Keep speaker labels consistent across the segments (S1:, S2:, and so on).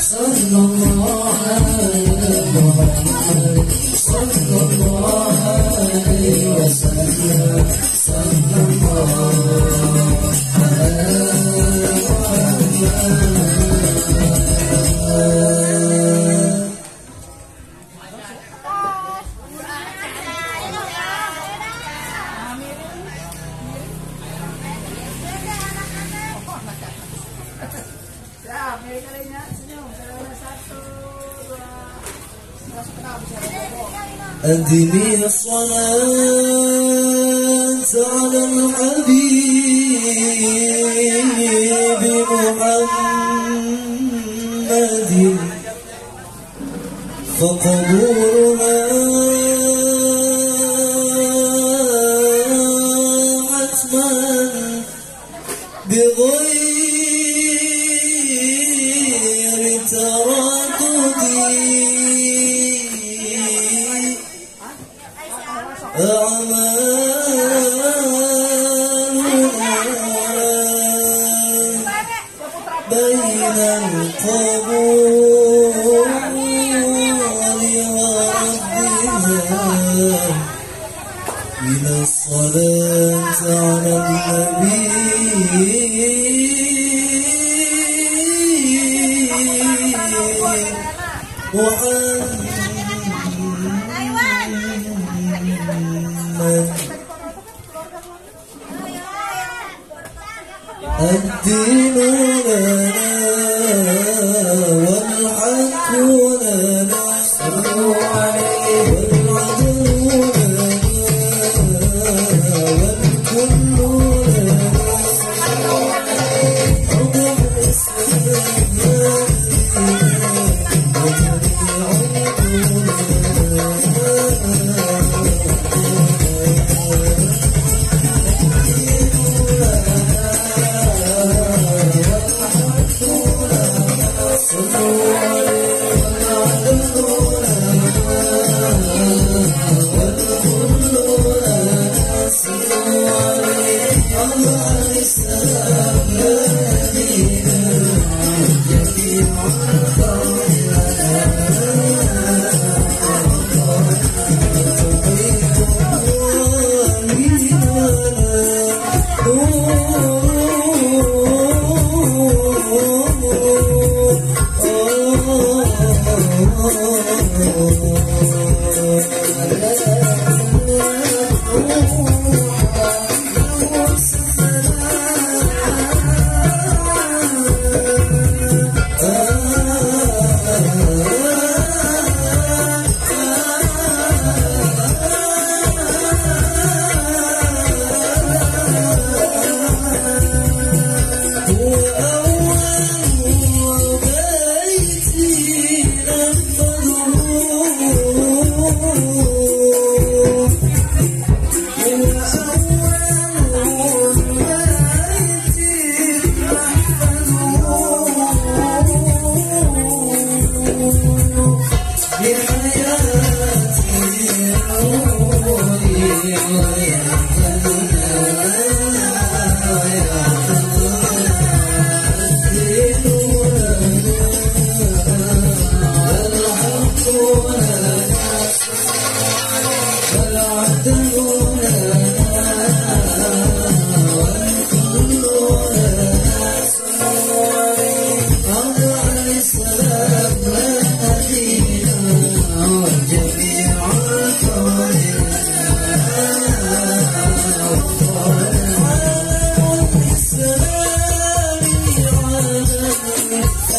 S1: صلى الله عليه وسلم. أدني الصلاة على الحبيب محمد. فقبورها حتما بغير تردد بين القبور وردها من الصلاة على النبي. محمد الدين لنا والحق لنا.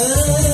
S1: love.